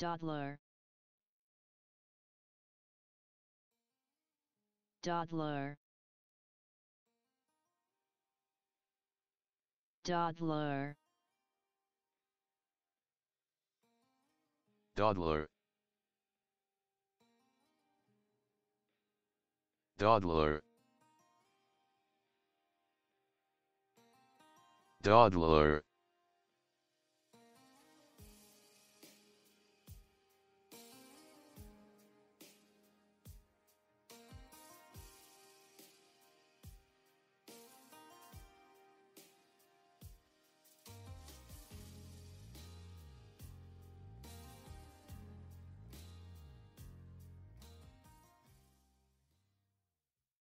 Doddler. Doddler. Doddler. Doddler. Doddler. Dawdler